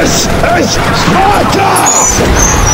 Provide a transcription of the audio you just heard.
This is Sparta!